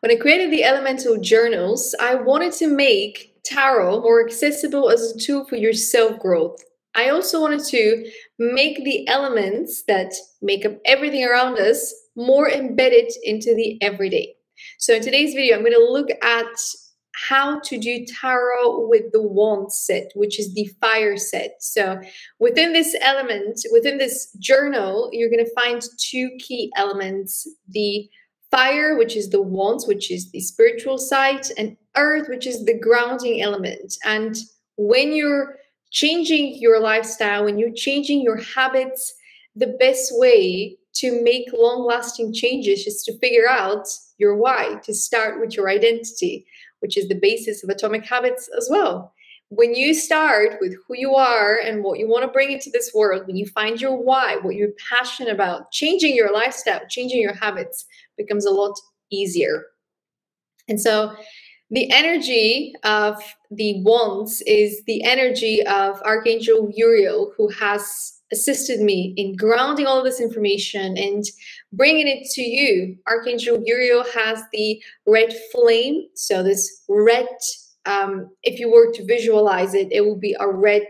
When I created the elemental journals, I wanted to make tarot more accessible as a tool for your self growth. I also wanted to make the elements that make up everything around us more embedded into the everyday. So in today's video, I'm going to look at how to do tarot with the wand set, which is the fire set. So within this element, within this journal, you're going to find two key elements, the fire, which is the wands, which is the spiritual side, and earth, which is the grounding element. And when you're changing your lifestyle, when you're changing your habits, the best way to make long lasting changes is to figure out your why, to start with your identity, which is the basis of atomic habits as well. When you start with who you are and what you want to bring into this world, when you find your why, what you're passionate about, changing your lifestyle, changing your habits becomes a lot easier. And so the energy of the wands is the energy of Archangel Uriel, who has assisted me in grounding all this information and bringing it to you. Archangel Uriel has the red flame. So, this red, um, if you were to visualize it, it will be a red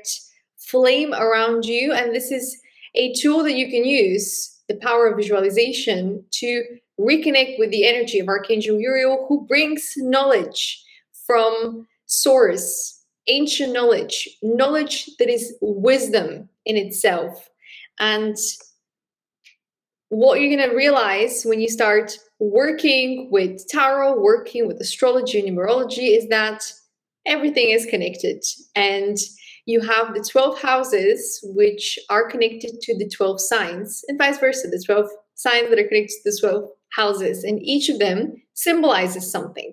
flame around you. And this is a tool that you can use, the power of visualization, to reconnect with the energy of Archangel Uriel, who brings knowledge from source, ancient knowledge, knowledge that is wisdom in itself. And what you're going to realize when you start working with tarot, working with astrology and numerology is that everything is connected. And you have the 12 houses, which are connected to the 12 signs, and vice versa, the 12 signs that are connected to the 12 houses, and each of them symbolizes something.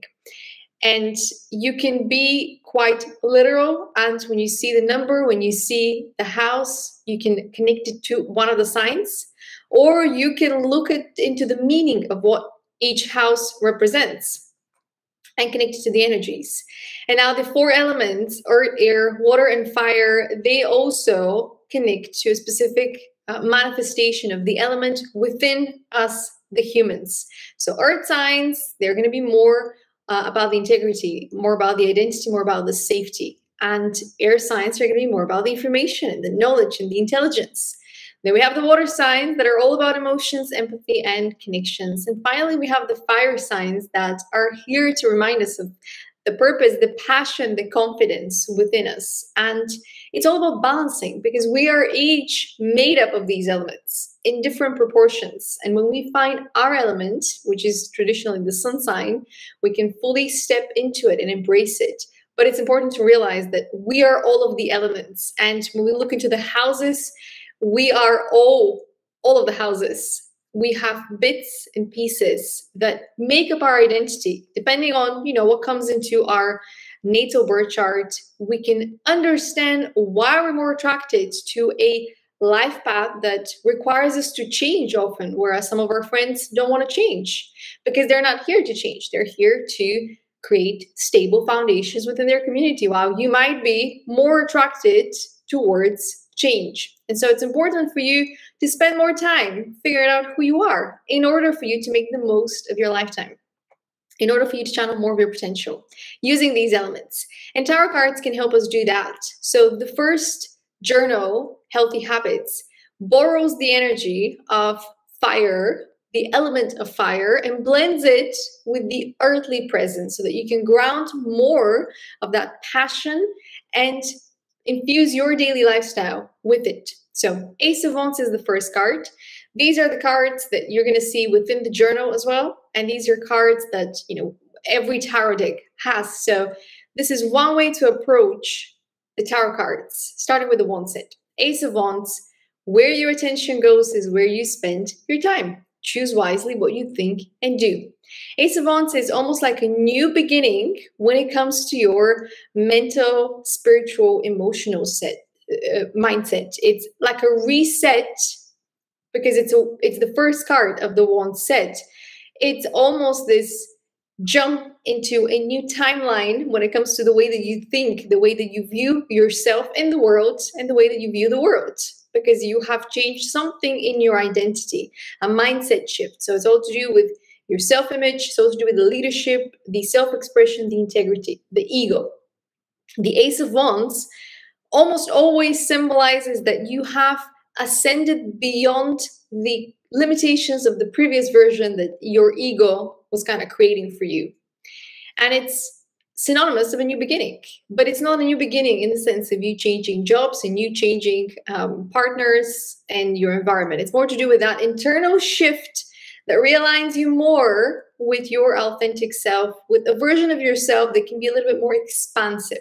And you can be quite literal. And when you see the number, when you see the house, you can connect it to one of the signs, or you can look at, into the meaning of what each house represents and connect it to the energies. And now the four elements earth, air, water, and fire they also connect to a specific uh, manifestation of the element within us the humans. So earth signs, they're going to be more uh, about the integrity, more about the identity, more about the safety. And air signs are going to be more about the information and the knowledge and the intelligence. Then we have the water signs that are all about emotions, empathy, and connections. And finally, we have the fire signs that are here to remind us of the purpose, the passion, the confidence within us. And it's all about balancing because we are each made up of these elements in different proportions. And when we find our element, which is traditionally the sun sign, we can fully step into it and embrace it. But it's important to realize that we are all of the elements. And when we look into the houses, we are all all of the houses we have bits and pieces that make up our identity depending on you know what comes into our natal birth chart we can understand why we're more attracted to a life path that requires us to change often whereas some of our friends don't want to change because they're not here to change. They're here to create stable foundations within their community while you might be more attracted towards change. And so it's important for you to spend more time figuring out who you are in order for you to make the most of your lifetime, in order for you to channel more of your potential using these elements. And tarot cards can help us do that. So the first journal, Healthy Habits, borrows the energy of fire, the element of fire, and blends it with the earthly presence so that you can ground more of that passion and infuse your daily lifestyle with it. So Ace of Wands is the first card. These are the cards that you're going to see within the journal as well. And these are cards that, you know, every tarot deck has. So this is one way to approach the tarot cards, starting with the wand set. Ace of Wands, where your attention goes is where you spend your time. Choose wisely what you think and do. Ace of Wands is almost like a new beginning when it comes to your mental, spiritual, emotional set uh, mindset. It's like a reset because it's a it's the first card of the wand set. It's almost this jump into a new timeline when it comes to the way that you think, the way that you view yourself in the world, and the way that you view the world. Because you have changed something in your identity, a mindset shift. So it's all to do with your self image, it's also to do with the leadership, the self expression, the integrity, the ego. The Ace of Wands almost always symbolizes that you have ascended beyond the limitations of the previous version that your ego was kind of creating for you. And it's synonymous of a new beginning, but it's not a new beginning in the sense of you changing jobs and you changing um, partners and your environment. It's more to do with that internal shift that realigns you more with your authentic self, with a version of yourself that can be a little bit more expansive.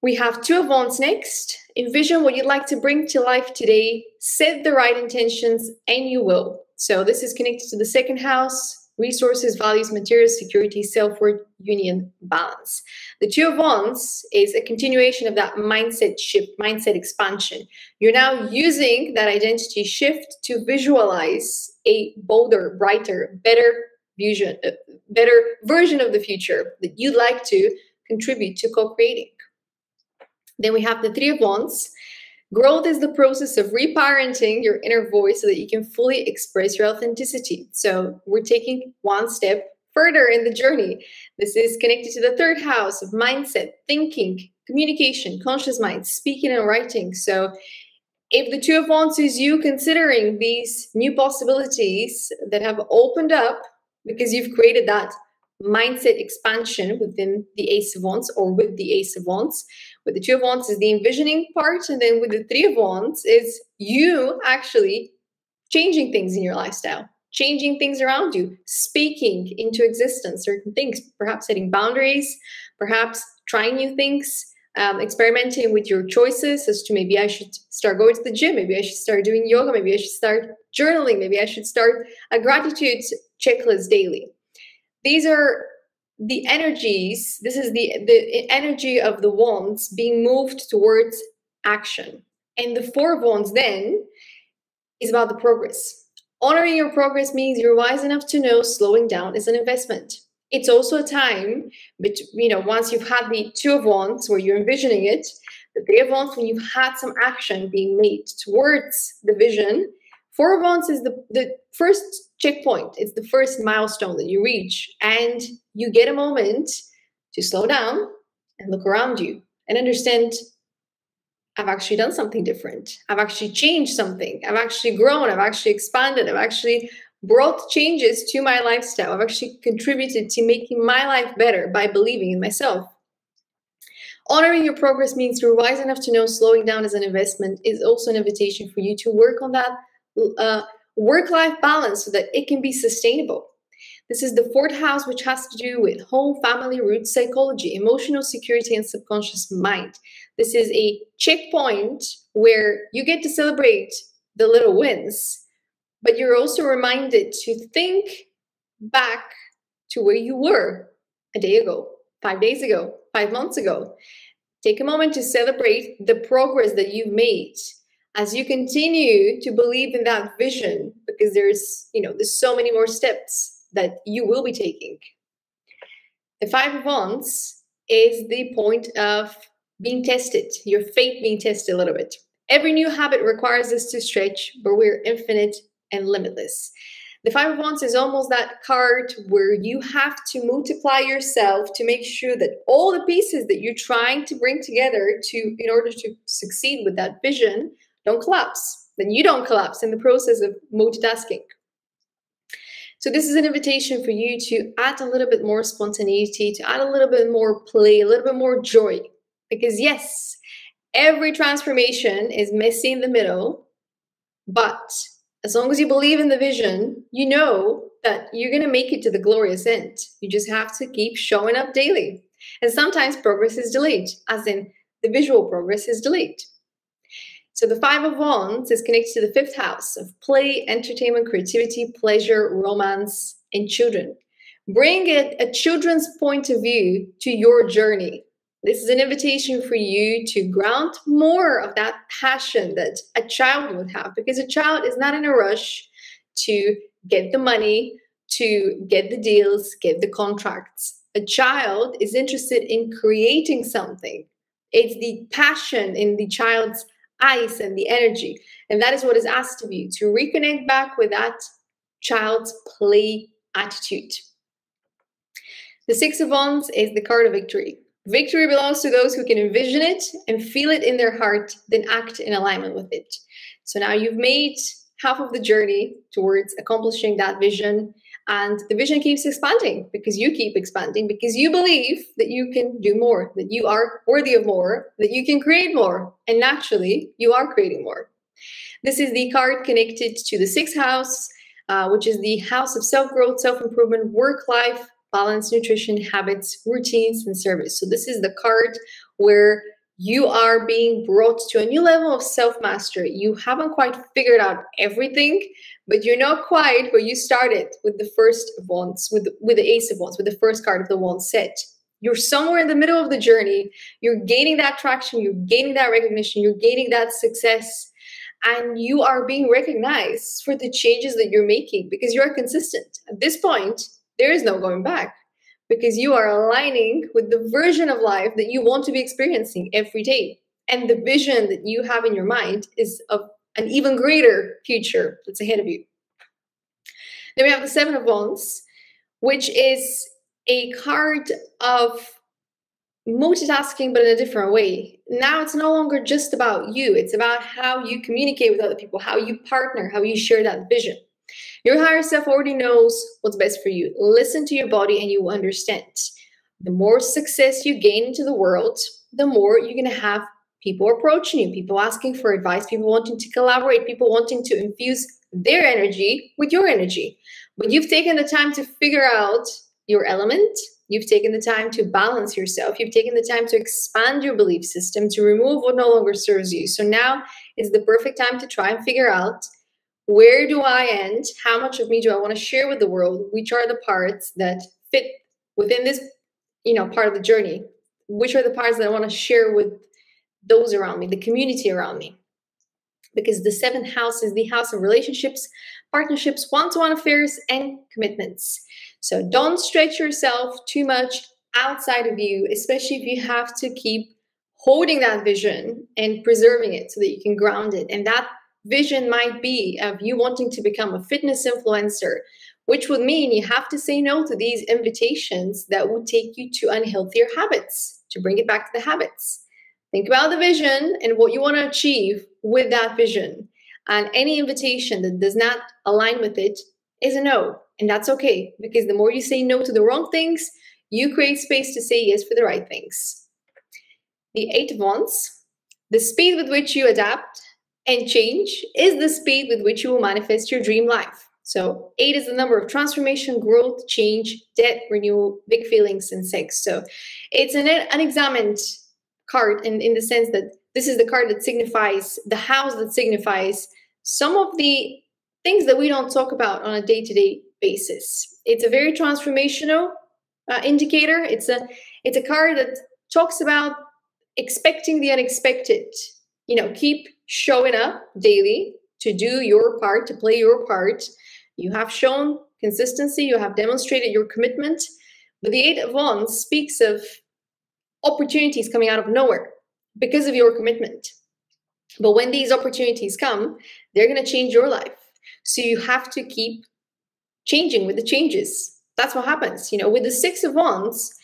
We have two wands next. Envision what you'd like to bring to life today. Set the right intentions, and you will. So, this is connected to the second house, resources, values, materials, security, self worth, union, balance. The Two Wands is a continuation of that mindset shift, mindset expansion. You're now using that identity shift to visualize a bolder, brighter, better vision, uh, better version of the future that you'd like to contribute to co creating. Then we have the Three of Wands. Growth is the process of reparenting your inner voice so that you can fully express your authenticity. So we're taking one step further in the journey. This is connected to the third house of mindset, thinking, communication, conscious mind, speaking and writing. So if the two of wands is you considering these new possibilities that have opened up because you've created that mindset expansion within the Ace of Wands or with the Ace of Wands. With the Two of Wands is the envisioning part, and then with the Three of Wands is you actually changing things in your lifestyle, changing things around you, speaking into existence certain things, perhaps setting boundaries, perhaps trying new things. Um, experimenting with your choices as to maybe I should start going to the gym, maybe I should start doing yoga, maybe I should start journaling, maybe I should start a gratitude checklist daily these are the energies this is the the energy of the wands being moved towards action. And the four of wands then is about the progress. Honoring your progress means you're wise enough to know slowing down is an investment. It's also a time but you know once you've had the two of wands where you're envisioning it the three of wands when you've had some action being made towards the vision four of wands is the the first checkpoint. It's the first milestone that you reach, and you get a moment to slow down and look around you and understand I've actually done something different. I've actually changed something. I've actually grown. I've actually expanded. I've actually brought changes to my lifestyle. I've actually contributed to making my life better by believing in myself. Honoring your progress means you're wise enough to know slowing down as an investment is also an invitation for you to work on that uh, work life balance so that it can be sustainable. This is the fourth house, which has to do with home, family, roots, psychology, emotional security, and subconscious mind. This is a checkpoint where you get to celebrate the little wins, but you're also reminded to think back to where you were a day ago, five days ago, five months ago. Take a moment to celebrate the progress that you've made as you continue to believe in that vision because there's you know there's so many more steps that you will be taking the five of wands is the point of being tested your faith being tested a little bit every new habit requires us to stretch but we're infinite and limitless the five of wands is almost that card where you have to multiply yourself to make sure that all the pieces that you're trying to bring together to in order to succeed with that vision don't collapse. Then you don't collapse in the process of multitasking. So this is an invitation for you to add a little bit more spontaneity, to add a little bit more play, a little bit more joy. Because yes, every transformation is messy in the middle, but as long as you believe in the vision, you know that you're going to make it to the glorious end. You just have to keep showing up daily. And sometimes progress is delayed, as in the visual progress is delayed. So the Five of Wands is connected to the fifth house of play, entertainment, creativity, pleasure, romance, and children. Bring it a children's point of view to your journey. This is an invitation for you to ground more of that passion that a child would have because a child is not in a rush to get the money, to get the deals, get the contracts. A child is interested in creating something. It's the passion in the child's ice and the energy. And that is what is asked of you to reconnect back with that child's play attitude. The Six of Wands is the card of victory. Victory belongs to those who can envision it and feel it in their heart, then act in alignment with it. So now you've made half of the journey towards accomplishing that vision. And the vision keeps expanding because you keep expanding, because you believe that you can do more, that you are worthy of more, that you can create more. And naturally, you are creating more. This is the card connected to the sixth house, uh, which is the house of self growth, self improvement, work life, balance, nutrition, habits, routines, and service. So, this is the card where you are being brought to a new level of self mastery. You haven't quite figured out everything, but you're not quite where you started with the first of wands, with, with the ace of wands, with the first card of the wand set. You're somewhere in the middle of the journey. You're gaining that traction, you're gaining that recognition, you're gaining that success and you are being recognized for the changes that you're making because you are consistent. At this point, there is no going back because you are aligning with the version of life that you want to be experiencing every day. And the vision that you have in your mind is of an even greater future that's ahead of you. Then we have the Seven of Wands, which is a card of multitasking but in a different way now it's no longer just about you it's about how you communicate with other people how you partner how you share that vision your higher self already knows what's best for you listen to your body and you understand the more success you gain into the world the more you're going to have people approaching you people asking for advice people wanting to collaborate people wanting to infuse their energy with your energy but you've taken the time to figure out your element You've taken the time to balance yourself. You've taken the time to expand your belief system, to remove what no longer serves you. So now is the perfect time to try and figure out where do I end? How much of me do I want to share with the world? Which are the parts that fit within this, you know, part of the journey? Which are the parts that I want to share with those around me, the community around me? Because the seventh house is the house of relationships, partnerships, one to one affairs, and commitments. So don't stretch yourself too much outside of you, especially if you have to keep holding that vision and preserving it so that you can ground it. And that vision might be of you wanting to become a fitness influencer, which would mean you have to say no to these invitations that would take you to unhealthier habits to bring it back to the habits. Think about the vision and what you want to achieve with that vision. And any invitation that does not align with it is a no. And that's okay because the more you say no to the wrong things, you create space to say yes for the right things. The eight of wands, the speed with which you adapt and change is the speed with which you will manifest your dream life. So, eight is the number of transformation, growth, change, debt, renewal, big feelings, and sex. So, it's an unexamined card in, in the sense that this is the card that signifies the house that signifies some of the things that we don't talk about on a day to day basis. It's a very transformational uh, indicator. It's a it's a card that talks about expecting the unexpected. You know, keep showing up daily to do your part, to play your part. You have shown consistency, you have demonstrated your commitment. But the Eight of Wands speaks of opportunities coming out of nowhere because of your commitment. But when these opportunities come, they're going to change your life. So you have to keep changing with the changes. That's what happens. You know, with the Six of Wands,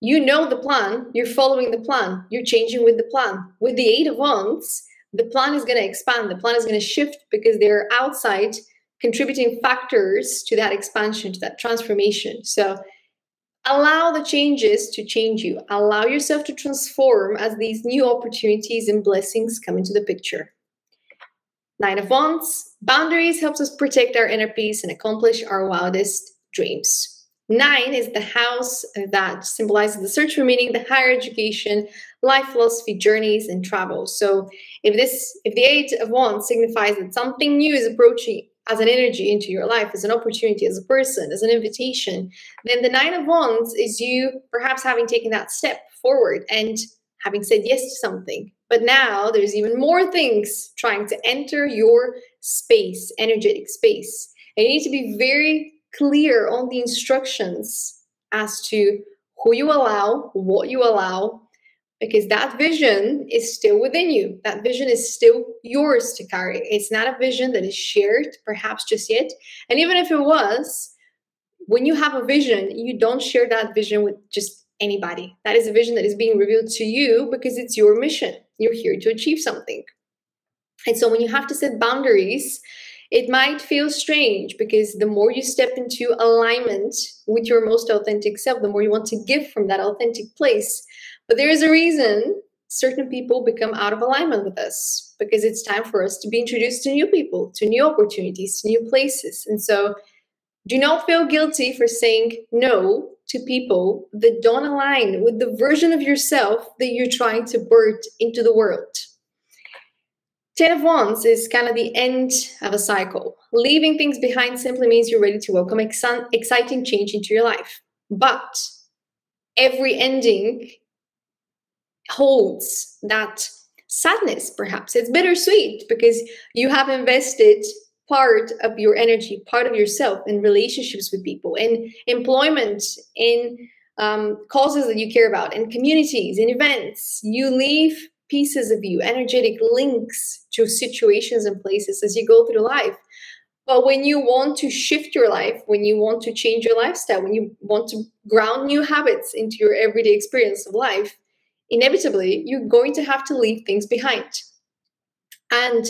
you know the plan, you're following the plan, you're changing with the plan. With the Eight of Wands, the plan is going to expand, the plan is going to shift because they're outside contributing factors to that expansion, to that transformation. So allow the changes to change you, allow yourself to transform as these new opportunities and blessings come into the picture. Nine of Wands, boundaries helps us protect our inner peace and accomplish our wildest dreams. Nine is the house that symbolizes the search for meaning, the higher education, life philosophy, journeys, and travel. So if this, if the eight of wands signifies that something new is approaching as an energy into your life, as an opportunity, as a person, as an invitation, then the nine of wands is you perhaps having taken that step forward and having said yes to something. But now there's even more things trying to enter your space, energetic space. And you need to be very clear on the instructions as to who you allow, what you allow, because that vision is still within you. That vision is still yours to carry. It's not a vision that is shared, perhaps just yet. And even if it was, when you have a vision, you don't share that vision with just anybody. That is a vision that is being revealed to you because it's your mission. You're here to achieve something. And so when you have to set boundaries, it might feel strange because the more you step into alignment with your most authentic self, the more you want to give from that authentic place. But there is a reason certain people become out of alignment with us because it's time for us to be introduced to new people, to new opportunities, to new places. And so do not feel guilty for saying no to people that don't align with the version of yourself that you're trying to birth into the world. Ten of Wands is kind of the end of a cycle. Leaving things behind simply means you're ready to welcome ex- exciting change into your life. But every ending holds that sadness, perhaps. It's bittersweet because you have invested part of your energy, part of yourself in relationships with people, in employment, in um, causes that you care about, in communities, in events. You leave pieces of you, energetic links to situations and places as you go through life. But when you want to shift your life, when you want to change your lifestyle, when you want to ground new habits into your everyday experience of life, inevitably you're going to have to leave things behind. And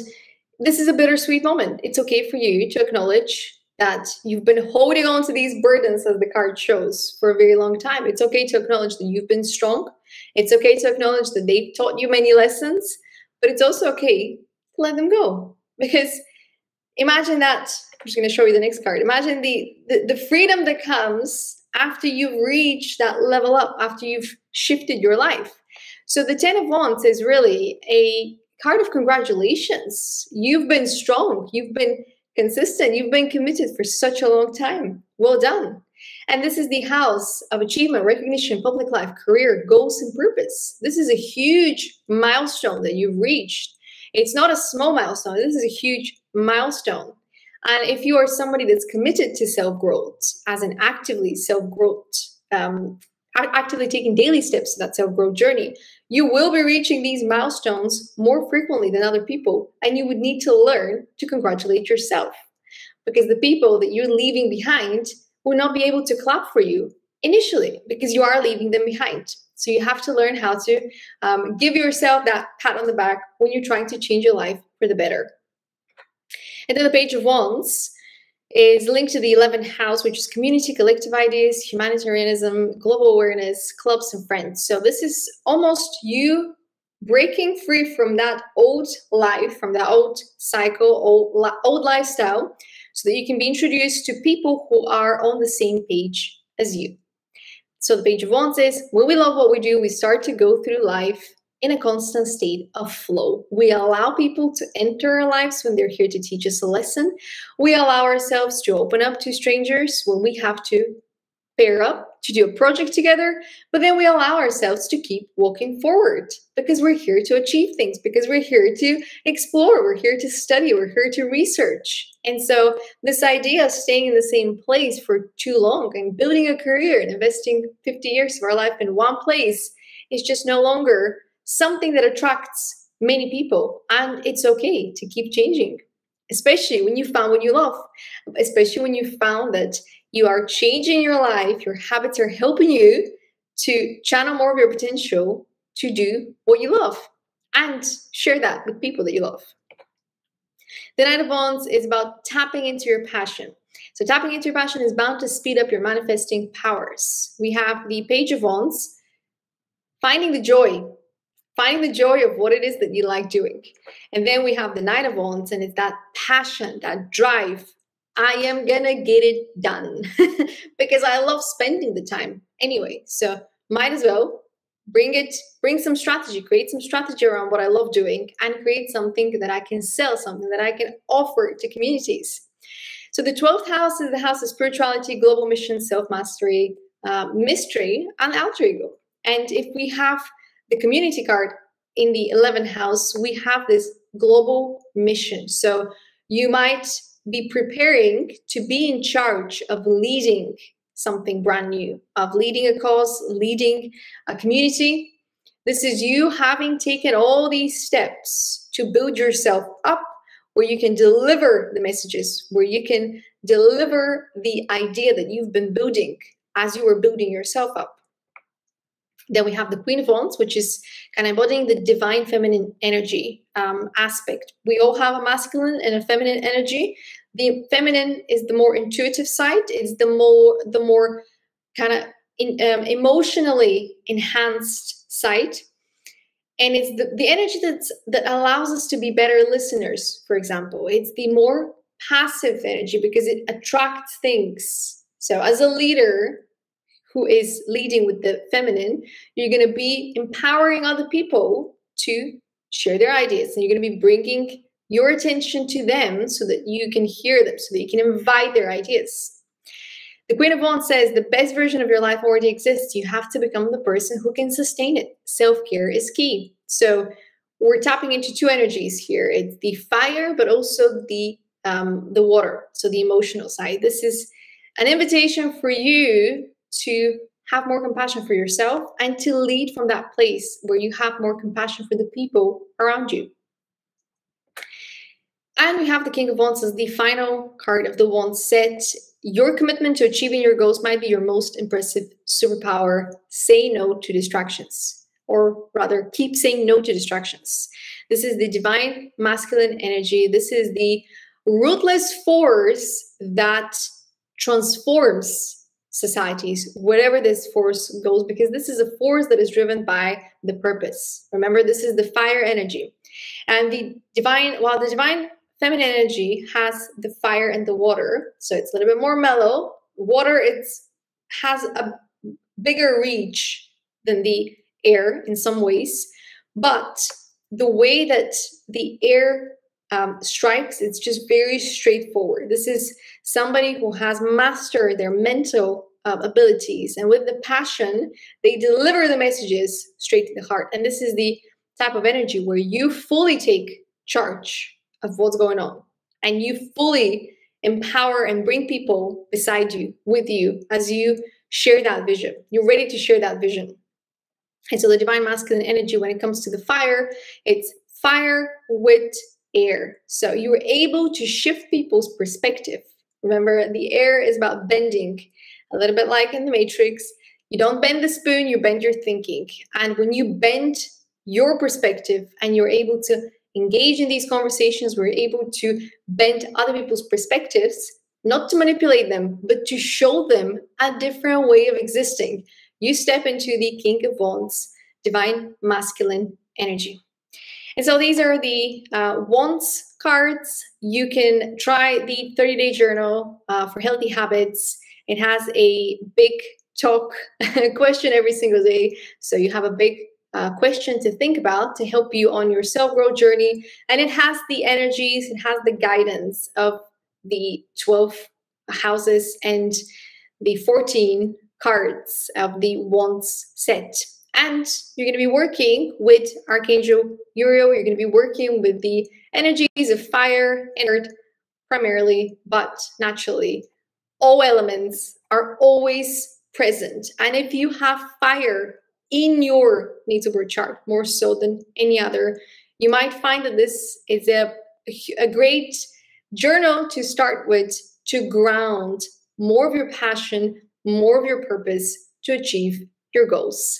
this is a bittersweet moment. It's okay for you to acknowledge that you've been holding on to these burdens, as the card shows, for a very long time. It's okay to acknowledge that you've been strong. It's okay to acknowledge that they've taught you many lessons, but it's also okay to let them go. Because imagine that, I'm just going to show you the next card. Imagine the, the, the freedom that comes after you've reached that level up, after you've shifted your life. So the Ten of Wands is really a card of congratulations. You've been strong. You've been consistent. You've been committed for such a long time. Well done. And this is the house of achievement, recognition, public life, career, goals, and purpose. This is a huge milestone that you've reached. It's not a small milestone, this is a huge milestone. And if you are somebody that's committed to self growth, as an actively self growth, um, actively taking daily steps to that self growth journey, you will be reaching these milestones more frequently than other people. And you would need to learn to congratulate yourself because the people that you're leaving behind will not be able to clap for you initially because you are leaving them behind. So you have to learn how to um, give yourself that pat on the back when you're trying to change your life for the better. And then the Page of Wands is linked to the 11th house, which is community, collective ideas, humanitarianism, global awareness, clubs, and friends. So this is almost you breaking free from that old life, from that old cycle, old, old lifestyle, so that you can be introduced to people who are on the same page as you. So the page of wands is when we love what we do, we start to go through life in a constant state of flow. We allow people to enter our lives when they're here to teach us a lesson. We allow ourselves to open up to strangers when we have to pair up to do a project together, but then we allow ourselves to keep walking forward because we're here to achieve things, because we're here to explore, we're here to study, we're here to research. And so, this idea of staying in the same place for too long and building a career and investing 50 years of our life in one place is just no longer something that attracts many people. And it's okay to keep changing, especially when you found what you love, especially when you found that you are changing your life, your habits are helping you to channel more of your potential to do what you love and share that with people that you love. The Knight of Wands is about tapping into your passion. So, tapping into your passion is bound to speed up your manifesting powers. We have the Page of Wands, finding the joy Find the joy of what it is that you like doing. And then we have the Knight of Wands, and it's that passion, that drive. I am gonna get it done because I love spending the time anyway. So might as well bring it, bring some strategy, create some strategy around what I love doing, and create something that I can sell, something that I can offer to communities. So the 12th house is the house of spirituality, global mission, self mastery, uh, mystery, and alter ego. And if we have the community card in the 11th house, we have this global mission. So you might be preparing to be in charge of leading something brand new, of leading a cause, leading a community. This is you having taken all these steps to build yourself up where you can deliver the messages, where you can deliver the idea that you've been building as you were building yourself up. Then we have the Queen of Wands, which is kind of embodying the divine feminine energy um, aspect. We all have a masculine and a feminine energy. The feminine is the more intuitive side. It's the more the more kind of in, um, emotionally enhanced side, and it's the, the energy that's that allows us to be better listeners. For example, it's the more passive energy because it attracts things. So as a leader, who is leading with the feminine, you're going to be empowering other people to share their ideas and you're going to be bringing your attention to them so that you can hear them, so that you can invite their ideas. The Queen of Wands says the best version of your life already exists. You have to become the person who can sustain it. Self care is key. So we're tapping into two energies here. It's the fire, but also the um, the water. So the emotional side. This is an invitation for you to have more compassion for yourself and to lead from that place where you have more compassion for the people around you. And we have the King of Wands as the final card of the Wands set. Your commitment to achieving your goals might be your most impressive superpower. Say no to distractions, or rather, keep saying no to distractions. This is the divine masculine energy. This is the ruthless force that transforms societies, whatever this force goes, because this is a force that is driven by the purpose. Remember, this is the fire energy. And the divine, while the divine feminine energy has the fire and the water, so it's a little bit more mellow. Water it's has a bigger reach than the air in some ways, but the way that the air um, strikes, it's just very straightforward. This is somebody who has mastered their mental uh, abilities, and with the passion, they deliver the messages straight to the heart. And this is the type of energy where you fully take charge of what's going on, and you fully empower and bring people beside you, with you, as you share that vision. You're ready to share that vision. And so the divine masculine energy, when it comes to the fire, it's fire with air. So you were able to shift people's perspective. Remember, the air is about bending, a little bit like in the Matrix. You don't bend the spoon, you bend your thinking. And when you bend your perspective and you're able to engage in these conversations, we're able to bend other people's perspectives, not to manipulate them, but to show them a different way of existing. You step into the King of Wands, divine masculine energy. And so these are the uh, Wands cards. You can try the 30 day journal uh, for healthy habits. It has a big talk question every single day. So you have a big uh, question to think about to help you on your self growth journey. And it has the energies, it has the guidance of the 12 houses and the 14 cards of the Wands set. And you're going to be working with Archangel Uriel. You're going to be working with the energies of fire and earth primarily, but naturally, all elements are always present. And if you have fire in your natal birth chart, more so than any other, you might find that this is a, a great journal to start with to ground more of your passion, more of your purpose to achieve your goals.